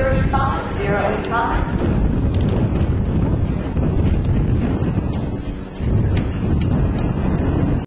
35, 085.